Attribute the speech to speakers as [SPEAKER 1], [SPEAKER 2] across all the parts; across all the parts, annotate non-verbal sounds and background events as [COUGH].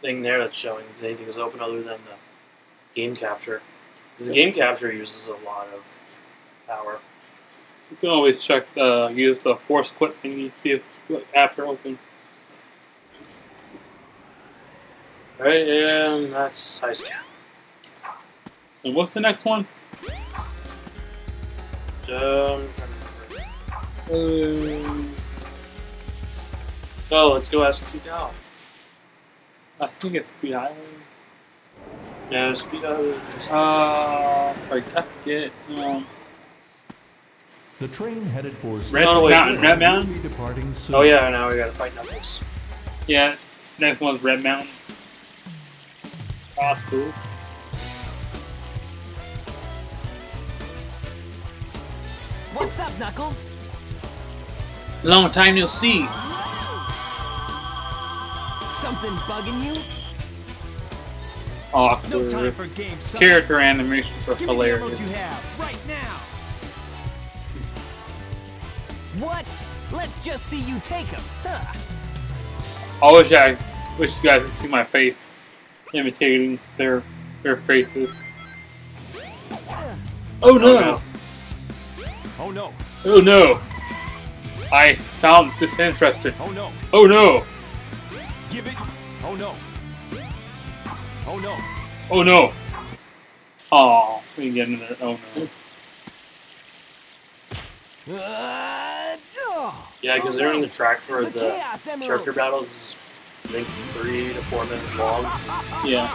[SPEAKER 1] thing there that's showing if anything is open other than the game capture. Because the game capture uses a lot of power.
[SPEAKER 2] You can always check, uh, use the force clip thingy, see if what apps are open.
[SPEAKER 1] Right, and that's ice cap.
[SPEAKER 2] And what's the next one?
[SPEAKER 1] Um, trying to remember.
[SPEAKER 2] Um,
[SPEAKER 1] Oh, let's go ask Tikal.
[SPEAKER 2] I think it's Speed Island.
[SPEAKER 1] Yeah, speed up.
[SPEAKER 2] Uh, I forget. Um,
[SPEAKER 3] The train headed for
[SPEAKER 2] Red
[SPEAKER 1] Oh, wait.
[SPEAKER 2] Mountain. Red
[SPEAKER 3] will
[SPEAKER 2] Mountain.
[SPEAKER 3] departing soon.
[SPEAKER 1] Oh yeah, now we gotta fight Knuckles.
[SPEAKER 2] Yeah. Next one's Red Mountain. That's cool.
[SPEAKER 4] What's up, Knuckles?
[SPEAKER 2] Long time no see.
[SPEAKER 4] Something bugging you?
[SPEAKER 2] Awkward.
[SPEAKER 4] No time for games.
[SPEAKER 2] Character animations are
[SPEAKER 4] Give
[SPEAKER 2] hilarious.
[SPEAKER 4] you have, right now! What? Let's just see you take them. Huh.
[SPEAKER 2] I wish I wish you guys could see my face imitating their their faces. Oh, oh no!
[SPEAKER 4] Oh no,
[SPEAKER 2] Oh no! I sound disinterested.
[SPEAKER 4] oh no,
[SPEAKER 2] Oh no!
[SPEAKER 4] Give it. Oh no. Oh no.
[SPEAKER 2] Oh no! Oh, we can get in there. Oh no!
[SPEAKER 1] Yeah, because they're in the track for
[SPEAKER 4] The
[SPEAKER 1] the
[SPEAKER 4] Chaos Emeralds.
[SPEAKER 1] character battles. I think three to four minutes long.
[SPEAKER 2] Yeah.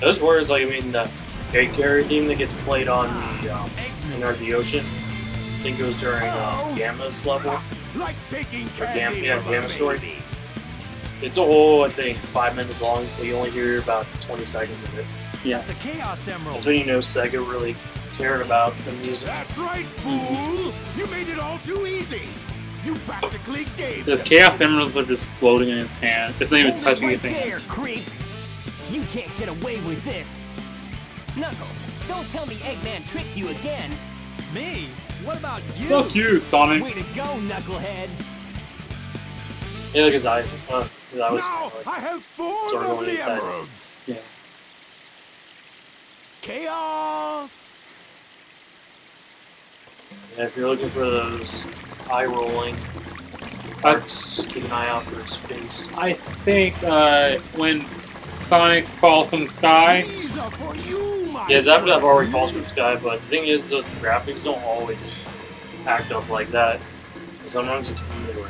[SPEAKER 1] Those words, like I mean, the egg carrier theme that gets played on the um, in our the ocean. I think it was during uh, Gamma's level.
[SPEAKER 4] Like taking
[SPEAKER 1] Or Gam- yeah, Gamma story.
[SPEAKER 4] Baby.
[SPEAKER 1] It's a whole, I think, five minutes long, but you only hear about 20 seconds of it.
[SPEAKER 2] Yeah.
[SPEAKER 4] The Chaos Emerald.
[SPEAKER 1] That's when you know Sega really cared about the music.
[SPEAKER 5] That's right, fool! You made it all too easy! You practically gave
[SPEAKER 2] The Chaos Emeralds are just floating in his hand. It's not even
[SPEAKER 4] Hold it
[SPEAKER 2] touching
[SPEAKER 4] right
[SPEAKER 2] anything.
[SPEAKER 4] there, creep. You can't get away with this. Knuckles, don't tell me Eggman tricked you again.
[SPEAKER 5] me. What about you?
[SPEAKER 2] Fuck you, Sonic!
[SPEAKER 4] Way to go, Knucklehead.
[SPEAKER 1] Yeah, like his eyes. Uh, eye was
[SPEAKER 5] now
[SPEAKER 1] like,
[SPEAKER 5] I have four
[SPEAKER 1] sort of going
[SPEAKER 5] lovely
[SPEAKER 1] inside.
[SPEAKER 5] emeralds.
[SPEAKER 2] Yeah.
[SPEAKER 5] Chaos.
[SPEAKER 1] and if you're looking for those eye rolling parts, just keep an eye out for his face.
[SPEAKER 2] I think uh, when Sonic falls from the sky,
[SPEAKER 5] These are for you, my
[SPEAKER 1] Yeah, it's after that
[SPEAKER 5] friend.
[SPEAKER 1] part where falls from the sky, but the thing is, those graphics don't always act up like that. Sometimes it's really.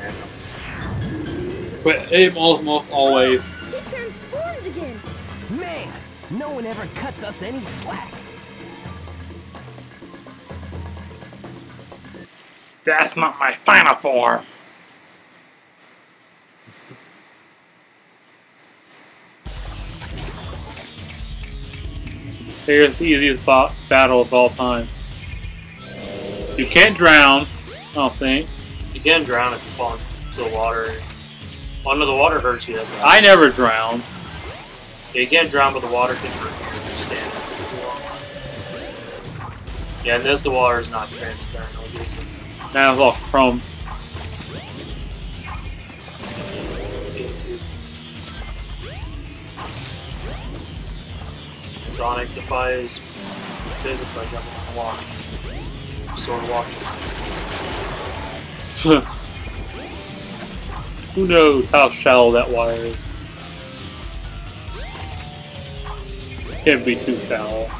[SPEAKER 2] But it almost always.
[SPEAKER 6] He transformed again.
[SPEAKER 4] Man, no one ever cuts us any slack.
[SPEAKER 2] That's not my final form. Here's the easiest bo- battle of all time. You can't drown, I don't think.
[SPEAKER 1] You can drown if you fall into the water. Under the water hurts you.
[SPEAKER 2] I never drowned.
[SPEAKER 1] Yeah, you can't drown, but the water can hurt you if you stand into too long. Yeah, and this the water is not transparent, obviously.
[SPEAKER 2] That was all chrome.
[SPEAKER 1] Sonic defies physics by jumping on the. Sort of walking. [LAUGHS]
[SPEAKER 2] Who knows how shallow that water is? Can't be too shallow.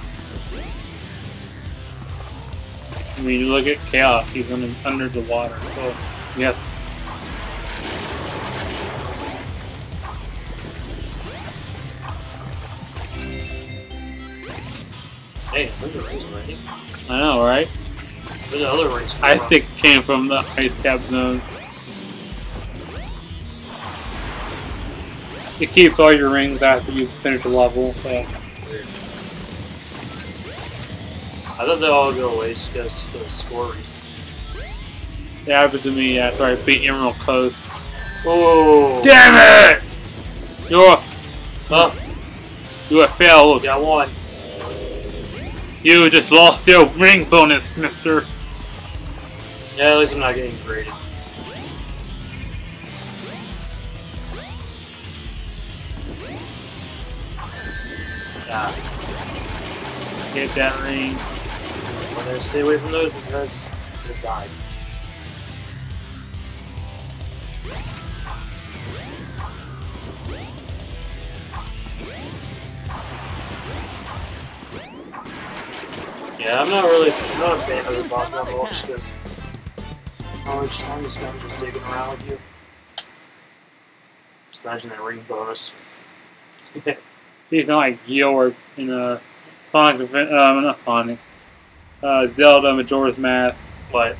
[SPEAKER 2] I mean, you look at Chaos, he's under, under the water, so yes.
[SPEAKER 1] Hey, where's the rings already?
[SPEAKER 2] I know, right?
[SPEAKER 1] Where's the other rings?
[SPEAKER 2] I
[SPEAKER 1] from?
[SPEAKER 2] think it came from the ice cap zone. It keeps all your rings after you finish a level, so.
[SPEAKER 1] I thought they all go away just because the score. re-
[SPEAKER 2] It happened to me after I beat Emerald Coast.
[SPEAKER 1] Oh!
[SPEAKER 2] Damn it! You're a,
[SPEAKER 1] Huh?
[SPEAKER 2] you're a failed.
[SPEAKER 1] Got one.
[SPEAKER 2] You just lost your ring bonus, mister.
[SPEAKER 1] Yeah, at least I'm not getting graded.
[SPEAKER 2] Get that ring.
[SPEAKER 1] I'm gonna stay away from those because have died. Yeah, I'm not really, I'm not a fan of the boss battle just because how much time you spend just digging around with you. Just imagine that ring bonus. [LAUGHS]
[SPEAKER 2] He's not like Gyorg in a Sonic, um, not Sonic, uh, Zelda Majora's Mask.
[SPEAKER 1] But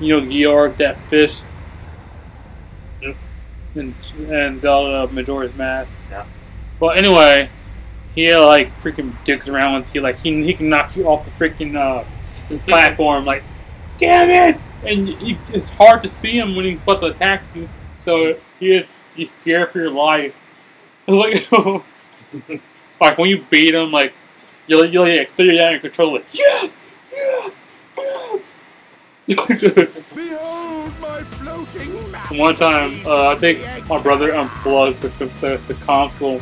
[SPEAKER 2] You know Gyorg, that fish.
[SPEAKER 1] Yep.
[SPEAKER 2] And, and Zelda Majora's Mask.
[SPEAKER 1] Yeah.
[SPEAKER 2] Well, anyway, he like freaking digs around with you, like he he can knock you off the freaking uh, [LAUGHS] platform, like, damn it! And you, it's hard to see him when he's about to attack you, so he is he's scared for your life. [LAUGHS] Like, [LAUGHS] like when you beat him, like you'll you'll like, throw your controller, like, yes, yes, yes.
[SPEAKER 5] Behold my floating.
[SPEAKER 2] One time, uh, I think my brother unplugged the, the, the, console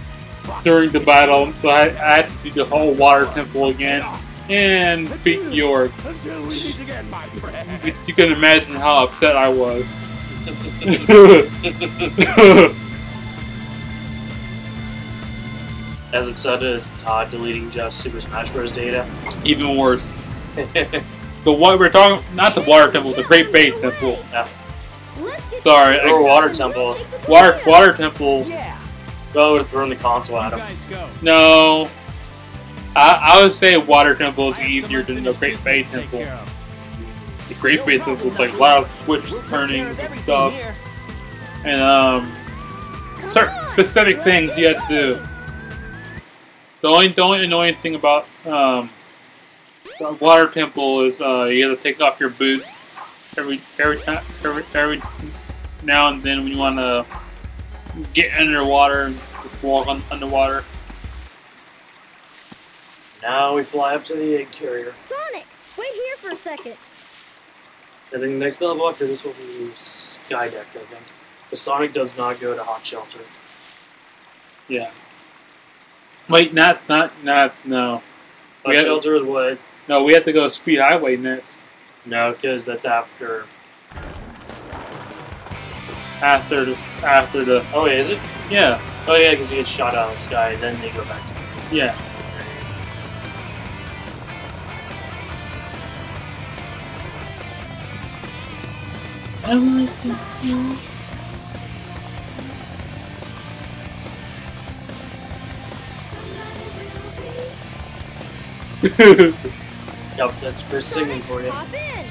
[SPEAKER 2] during the battle, so I, I had to do the whole water temple again and beat Gyorg.
[SPEAKER 5] Until we meet again, my friend.
[SPEAKER 2] You, you can imagine how upset I was. [LAUGHS]
[SPEAKER 1] as upset as Todd deleting Jeff's Super Smash Bros. data.
[SPEAKER 2] Even worse. [LAUGHS] The what we're talking, not the water temple, the Great Bay Temple.
[SPEAKER 6] Let's
[SPEAKER 2] Sorry,
[SPEAKER 1] Or
[SPEAKER 2] I,
[SPEAKER 1] Water Temple.
[SPEAKER 2] water water temple.
[SPEAKER 4] Yeah.
[SPEAKER 1] I would have thrown the console at him.
[SPEAKER 4] go.
[SPEAKER 2] No, I, I would say water temple is easier than the Great Bay Temple. The Great Bay Temple is like a lot of switch
[SPEAKER 4] We'll take care
[SPEAKER 2] turnings
[SPEAKER 4] of
[SPEAKER 2] and stuff,
[SPEAKER 4] here.
[SPEAKER 2] and um. Certain specific things you have to do.
[SPEAKER 6] Going.
[SPEAKER 2] The only, the only annoying thing about um, the water temple is uh, you have to take off your boots every every time every every now and then when you want to get underwater and just walk on underwater.
[SPEAKER 1] Now we fly up to the egg carrier.
[SPEAKER 6] Sonic, wait here for a second.
[SPEAKER 1] I think next level after this will be Skydeck, I think. The Sonic does not go to Hot Shelter.
[SPEAKER 2] Yeah. Wait, not not not no
[SPEAKER 1] Hot
[SPEAKER 2] We have-
[SPEAKER 1] Shelter is what?
[SPEAKER 2] no. We have to go Speed Highway next
[SPEAKER 1] No, because that's after.
[SPEAKER 2] after the after the
[SPEAKER 1] Oh, wait, is it?
[SPEAKER 2] yeah
[SPEAKER 1] Oh, yeah, because he gets shot out of the sky, and then they go back to.
[SPEAKER 2] yeah.
[SPEAKER 1] Yep, that's Kris singing for you.
[SPEAKER 6] Hop in.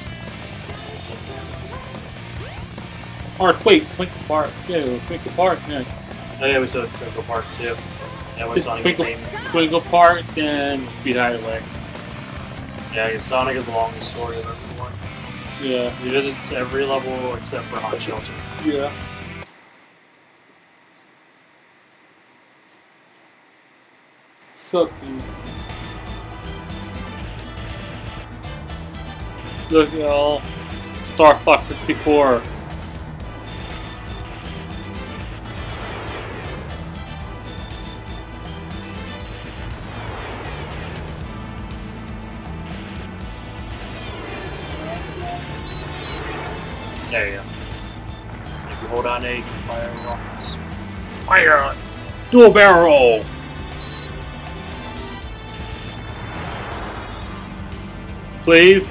[SPEAKER 2] Or wait, Twinkle Park. Yeah, Twinkle Park. Yeah.
[SPEAKER 1] Oh, yeah, we saw Twinkle Park too. Yeah, when
[SPEAKER 2] Just
[SPEAKER 1] Sonic
[SPEAKER 2] Twinkle,
[SPEAKER 1] gets aimed.
[SPEAKER 2] Twinkle Park, then Speed Highway.
[SPEAKER 1] Yeah, Sonic is the longest story of everyone.
[SPEAKER 2] Yeah.
[SPEAKER 1] Because he visits every level except for Hot Shelter.
[SPEAKER 2] Yeah. Sucking. Look, y'all. Star Fox 64.
[SPEAKER 1] There you go. If you hold on A, fire rockets.
[SPEAKER 2] Fire! Dual barrel! Please?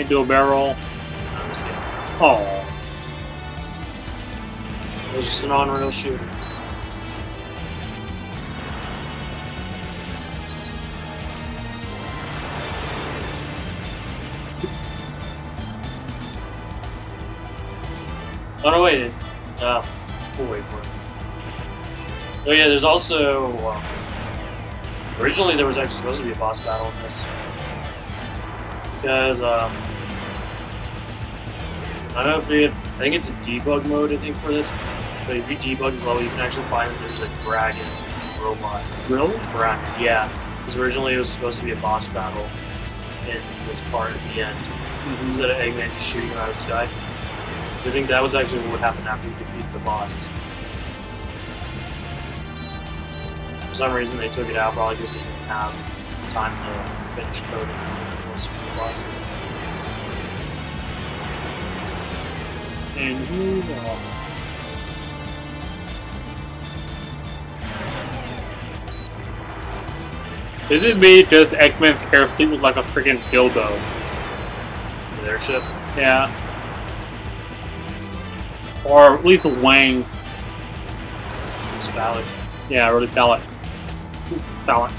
[SPEAKER 2] Can't do a barrel.
[SPEAKER 1] I'm just kidding.
[SPEAKER 2] Oh.
[SPEAKER 1] It's just an on-rail shooter. Oh no, wait. Uh, we'll wait for it. Oh yeah, there's also. Um, originally, there was actually supposed to be a boss battle in this. Because, um. I don't know if it. I think it's a debug mode, I think, for this. But if you debug this level, you can actually find that there's a dragon robot.
[SPEAKER 2] Really?
[SPEAKER 1] Dragon, yeah. Because originally it was supposed to be a boss battle in this part at the end mm-hmm. instead of Eggman just shooting him out of the sky. So I think that was actually what happened after you defeat the boss. For some reason they took it out, probably because they didn't have time to finish coding most of the boss.
[SPEAKER 2] And you know. Is it me? Does Eggman's hair fleet look like a freaking dildo?
[SPEAKER 1] The airship.
[SPEAKER 2] Yeah. Or at least a Wang.
[SPEAKER 1] It's valid.
[SPEAKER 2] Yeah, really phallic. Phallic.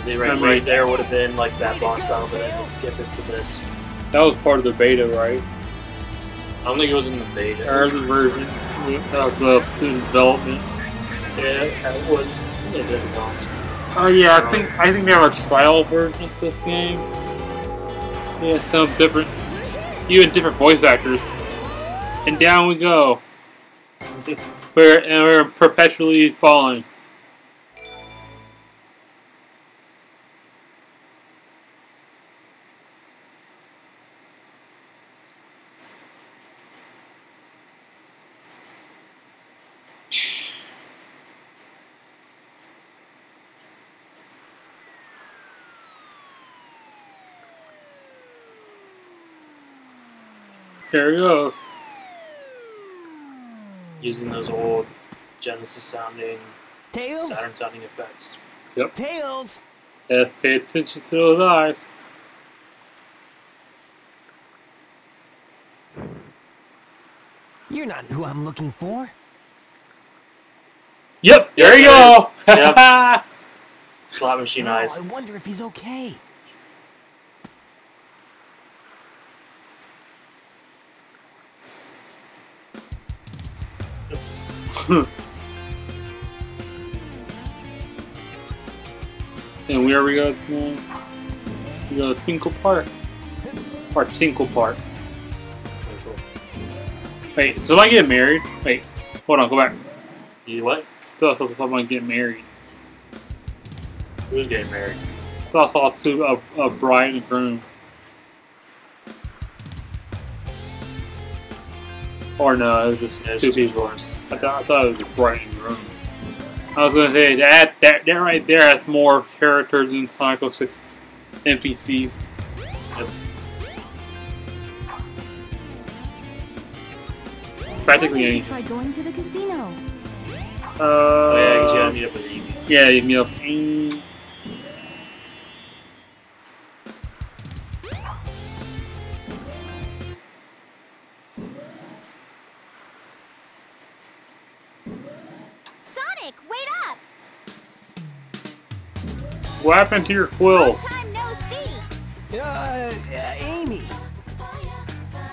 [SPEAKER 1] See, right, right there would have been like that boss battle, but then they skip it to this.
[SPEAKER 2] That was part of the beta, right?
[SPEAKER 1] I don't think it was in the beta.
[SPEAKER 2] Early versions of uh, the development.
[SPEAKER 1] Yeah, it was. It didn't go.
[SPEAKER 2] Oh yeah, I think I think they have a trial version of this game. Yeah, some different, even different voice actors. And down we go. [LAUGHS] We're and we're perpetually falling. Here it goes.
[SPEAKER 1] Using those old Genesis sounding,
[SPEAKER 4] Tails?
[SPEAKER 1] Saturn sounding effects. Yep.
[SPEAKER 4] Tails!
[SPEAKER 2] Yes, pay attention to those eyes.
[SPEAKER 4] You're not who I'm looking for.
[SPEAKER 2] Yep, there you
[SPEAKER 1] Yep,
[SPEAKER 2] go.
[SPEAKER 1] there it is. [LAUGHS] Slot machine
[SPEAKER 4] No,
[SPEAKER 1] eyes.
[SPEAKER 4] I wonder if he's okay. [LAUGHS]
[SPEAKER 2] and where we go? uh, We got to Twinkle Park. Or Tinkle Park. Wait, is I getting married? Wait, hold on, go back.
[SPEAKER 1] You what?
[SPEAKER 2] I thought I saw someone getting married.
[SPEAKER 1] Who's getting married?
[SPEAKER 2] I thought I saw two, a, a bride and groom. Or no, it was just
[SPEAKER 1] Yeah, it's
[SPEAKER 2] two
[SPEAKER 1] two
[SPEAKER 2] people.
[SPEAKER 1] boys.
[SPEAKER 2] I thought, I thought it was a bride and groom. I was gonna say that that that right there has more characters than Sonic 06 NPCs. Practically
[SPEAKER 7] Why
[SPEAKER 2] any.
[SPEAKER 7] didn't you try going to the casino?
[SPEAKER 2] Uh,
[SPEAKER 1] Oh yeah, 'cause you gotta meet up with Amy.
[SPEAKER 2] yeah, you meet up. What happened to your quills?
[SPEAKER 6] time no.
[SPEAKER 4] Uh, uh, Amy.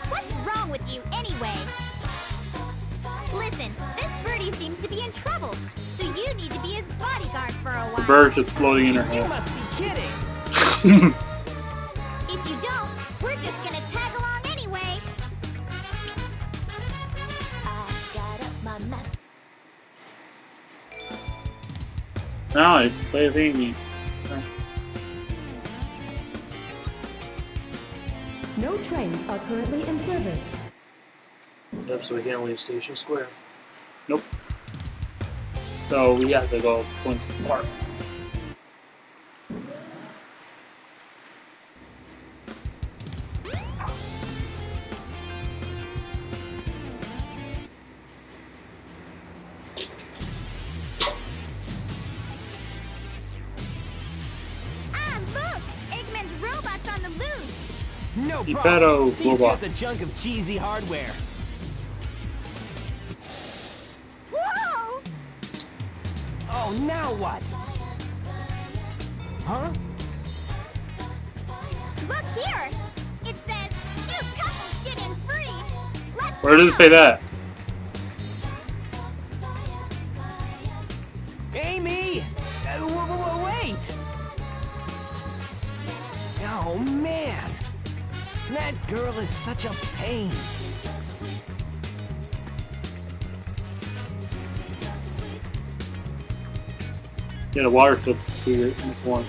[SPEAKER 6] What's wrong with you anyway? Listen, this birdie seems to be in trouble, so you need to be his bodyguard for a
[SPEAKER 2] The
[SPEAKER 6] while.
[SPEAKER 2] bird's just floating in her
[SPEAKER 4] You must be kidding. [LAUGHS]
[SPEAKER 6] If you don't, we're just gonna tag along anyway. I got up my map.
[SPEAKER 2] now he plays Amy.
[SPEAKER 7] Are currently in service.
[SPEAKER 1] Yep, so we can't leave Station Square.
[SPEAKER 2] Nope. So we have to go to Twinkle Park. Geppetto
[SPEAKER 4] problem.
[SPEAKER 2] Robot.
[SPEAKER 4] just a chunk of cheesy hardware.
[SPEAKER 6] Whoa!
[SPEAKER 4] Oh, now what? Huh?
[SPEAKER 6] Look here! It says, new couples get in free! Let's
[SPEAKER 2] Where does it say that?
[SPEAKER 4] girl is such a pain.
[SPEAKER 2] Yeah, the water fits through your form.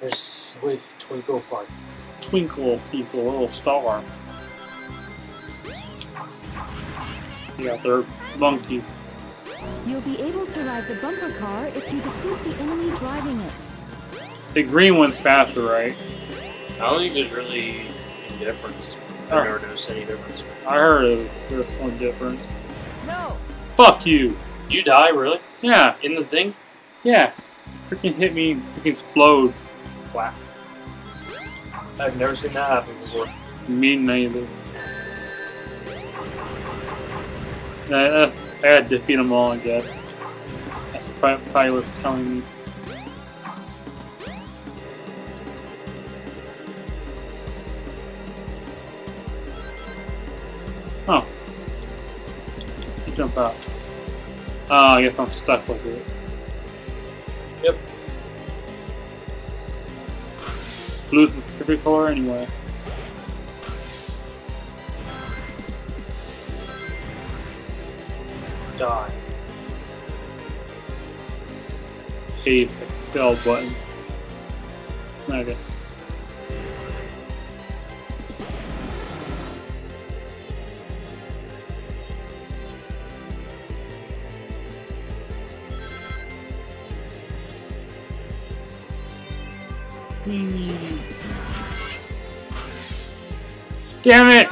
[SPEAKER 1] There's with Twinkle Park.
[SPEAKER 2] Twinkle, twinkle, little star. Yeah, they're monkeys.
[SPEAKER 7] You'll be able to ride the bumper car if you defeat the enemy driving it.
[SPEAKER 2] The green one's faster, right?
[SPEAKER 1] I don't think there's really any difference.
[SPEAKER 2] Oh.
[SPEAKER 1] I've never noticed any difference.
[SPEAKER 2] I heard of there's one difference.
[SPEAKER 4] No!
[SPEAKER 2] Fuck you!
[SPEAKER 1] You die, really?
[SPEAKER 2] Yeah,
[SPEAKER 1] In the thing?
[SPEAKER 2] yeah. Freaking hit me, freaking explode.
[SPEAKER 1] Wow. I've never seen that happen before.
[SPEAKER 2] Me neither. Yeah, that's, I had to defeat them all, I guess. That's what probably was telling me. Oh. You jump out. Oh, I guess I'm stuck with it.
[SPEAKER 1] Yep.
[SPEAKER 2] Blue's my favorite color anyway. Like sell button. Okay. Hmm. Damn it!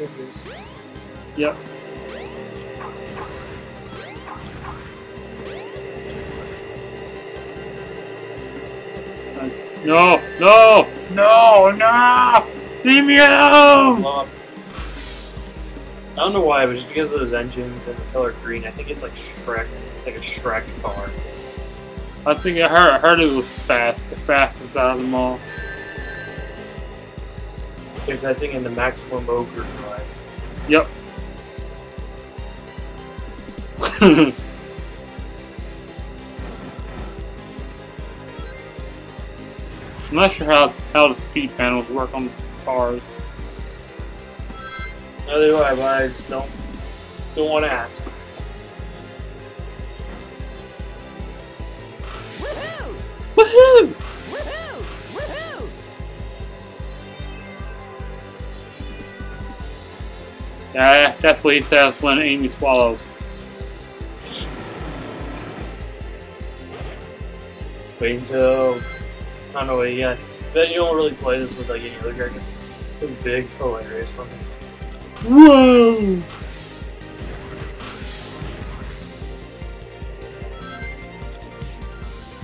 [SPEAKER 1] Unlimited continues.
[SPEAKER 2] Yep. No, no, no, no! Leave me alone!
[SPEAKER 1] I don't know why, but just because of those engines and the color green, I think it's like Shrek, like a Shrek car.
[SPEAKER 2] I think I heard, I heard it was fast, the fastest out of them all.
[SPEAKER 1] There's that thing in the maximum ogre drive.
[SPEAKER 2] Yep. [LAUGHS] I'm not sure how, how the speed panels work on the cars.
[SPEAKER 1] Neither do I, but I just don't don't want to ask.
[SPEAKER 2] Yeah, that's what he says when Amy swallows.
[SPEAKER 1] Wait until I don't know what you got. I bet you don't really play this with like any other character. This Big's hilarious on this.
[SPEAKER 2] Whoa!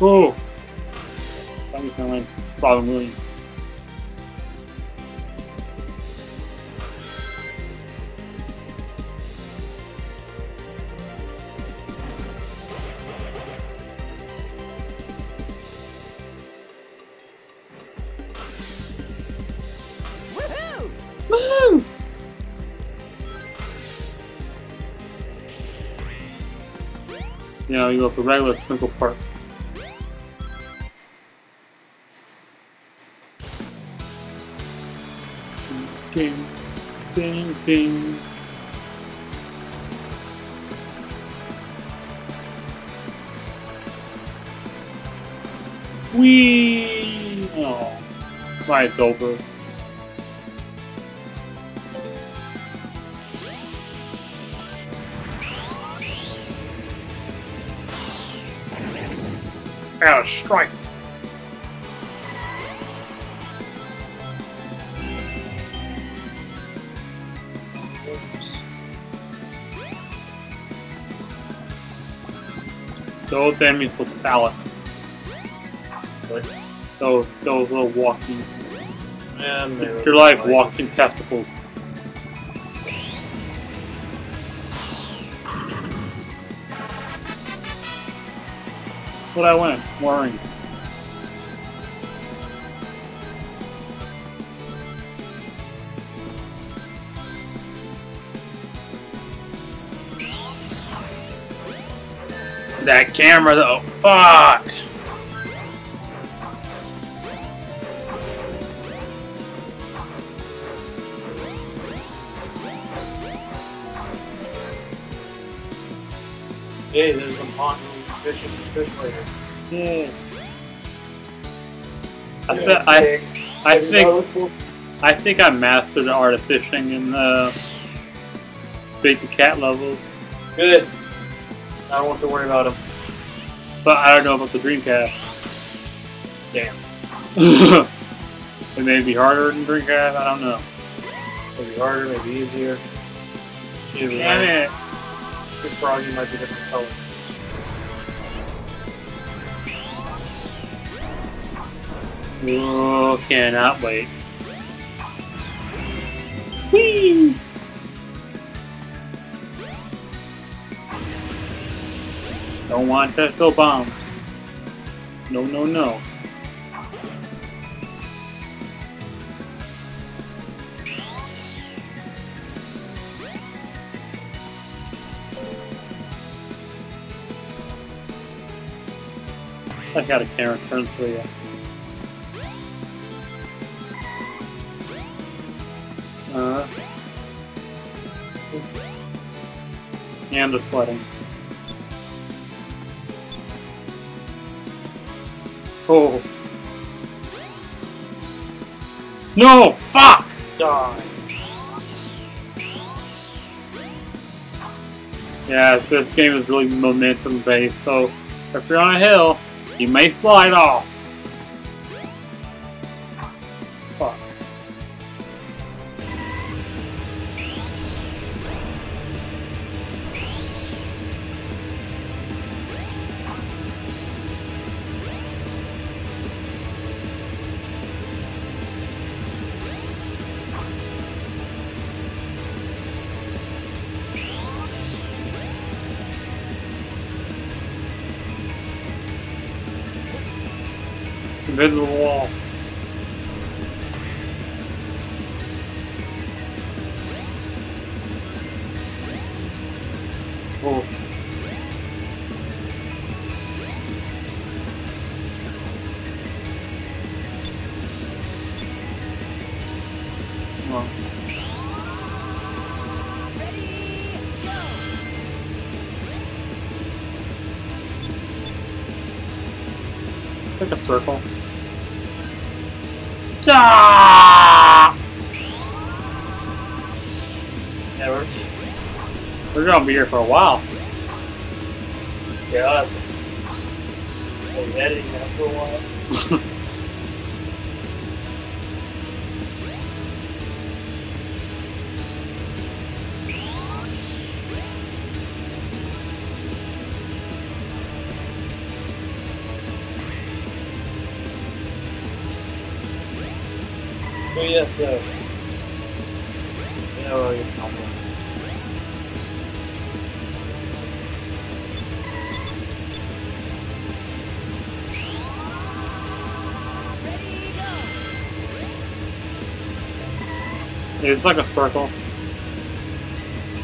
[SPEAKER 2] Oh! Gonna win. Robin Williams.
[SPEAKER 4] Woohoo!
[SPEAKER 2] You know, you the regular Twinkle Park. Ding, ding, ding. Wee! Oh, ride's over. Out of strike.
[SPEAKER 1] Oops.
[SPEAKER 2] Those enemies look phallic.
[SPEAKER 1] What?
[SPEAKER 2] Those, those little walking.
[SPEAKER 1] Yeah, maybe
[SPEAKER 2] They're like walking testicles. What I win? Worrying. That camera though, fuck!
[SPEAKER 1] Hey, there's some pond fish and fish later. Hmm.
[SPEAKER 2] Yeah. I, th- I, I think I think I mastered the art of fishing in the Big the Cat levels,
[SPEAKER 1] Good. I don't have to worry about them.
[SPEAKER 2] but I don't know about the Dreamcast.
[SPEAKER 1] Damn. [LAUGHS]
[SPEAKER 2] it may be harder than Dreamcast. I don't know.
[SPEAKER 1] Maybe harder, maybe easier.
[SPEAKER 2] Damn it!
[SPEAKER 1] Good froggy might be different colors.
[SPEAKER 2] Oh, cannot wait. Whee! Don't want testo bomb. No, no, no. I got a camera turns for you. Uh, and the sledding. Oh. No! Fuck!
[SPEAKER 1] Die.
[SPEAKER 2] Yeah, this game is really momentum based, so if you're on a hill, you may slide off. Invisible wall. Oh. On. It's like a circle. Ah!
[SPEAKER 1] Yeah, we're,
[SPEAKER 2] We're gonna be here for a while.
[SPEAKER 1] yeah, awesome. Are you editing that for a while? [LAUGHS] yeah, so. You know, you know,
[SPEAKER 2] It's like a circle.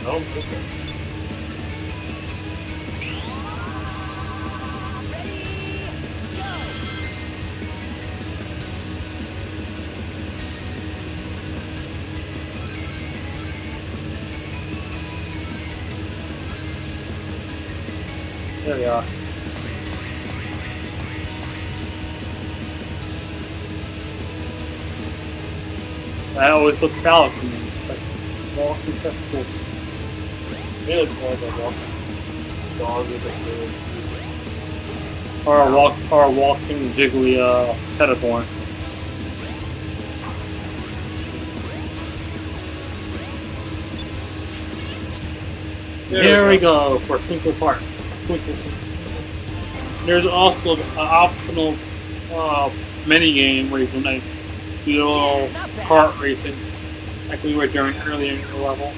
[SPEAKER 1] A,
[SPEAKER 2] There we are. I always look phallic to me. Like walking festival.
[SPEAKER 1] it looks more like walking dog with a good.
[SPEAKER 2] Or a walk or a walking jiggly uh Tetaborn. Here we go for Twinkle Park. There's also an optional uh, mini game where you can like do a little kart racing, like we were doing earlier in the level.